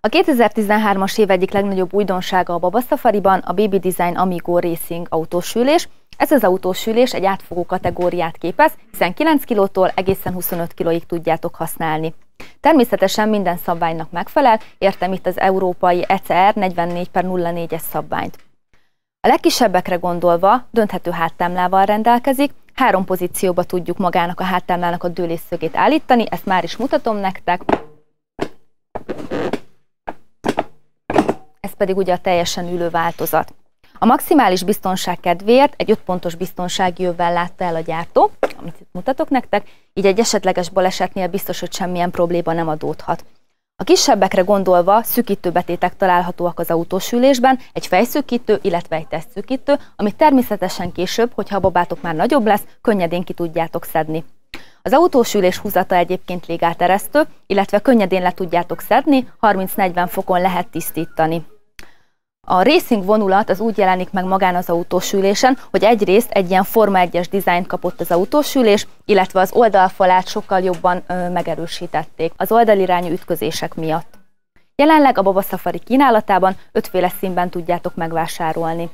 A 2013-as év egyik legnagyobb újdonsága a Baba Safari-ban a Baby Design Amigo Racing autósülés. Ez az autósülés egy átfogó kategóriát képez, hiszen 9 kilótól egészen 25 kilóig tudjátok használni. Természetesen minden szabványnak megfelel, értem itt az európai ECR 44 per 04-es szabványt. A legkisebbekre gondolva dönthető háttámlával rendelkezik, három pozícióba tudjuk magának a háttámlának a dőlésszögét állítani, ezt már is mutatom nektek. Ez pedig ugye a teljesen ülő változat. A maximális biztonság kedvéért egy 5 pontos biztonsági övvel látta el a gyártó, amit itt mutatok nektek, így egy esetleges balesetnél biztos, hogy semmilyen probléma nem adódhat. A kisebbekre gondolva szűkítőbetétek találhatóak az autósülésben, egy fejszűkítő, illetve egy tesztszűkítő, amit természetesen később, hogyha a babátok már nagyobb lesz, könnyedén ki tudjátok szedni. Az autósülés húzata egyébként légáteresztő, illetve könnyedén le tudjátok szedni, 30-40 fokon lehet tisztítani. A racing vonulat az úgy jelenik meg magán az autósülésen, hogy egyrészt egy ilyen Forma 1-es dizájnt kapott az autósülés, illetve az oldalfalát sokkal jobban ö, megerősítették az oldalirányú ütközések miatt. Jelenleg a Baba Safari kínálatában ötféle színben tudjátok megvásárolni.